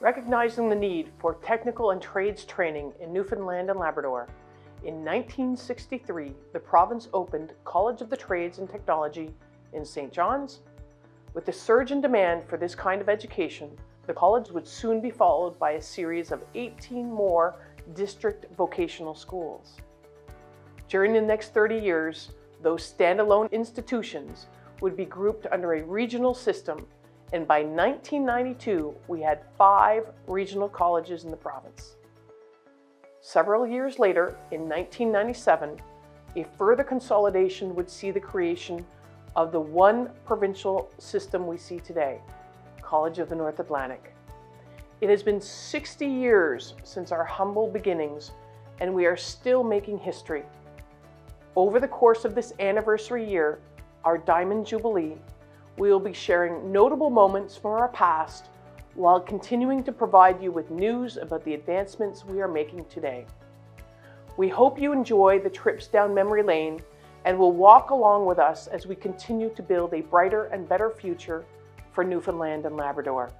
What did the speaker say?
Recognizing the need for technical and trades training in Newfoundland and Labrador, in 1963 the province opened College of the Trades and Technology in St. John's. With the surge in demand for this kind of education, the college would soon be followed by a series of 18 more district vocational schools. During the next 30 years, those standalone institutions would be grouped under a regional system, and by 1992, we had five regional colleges in the province. Several years later, in 1997, a further consolidation would see the creation of the one provincial system we see today, College of the North Atlantic. It has been 60 years since our humble beginnings, and we are still making history. Over the course of this anniversary year, our Diamond Jubilee, we will be sharing notable moments from our past while continuing to provide you with news about the advancements we are making today. We hope you enjoy the trips down memory lane and will walk along with us as we continue to build a brighter and better future for Newfoundland and Labrador.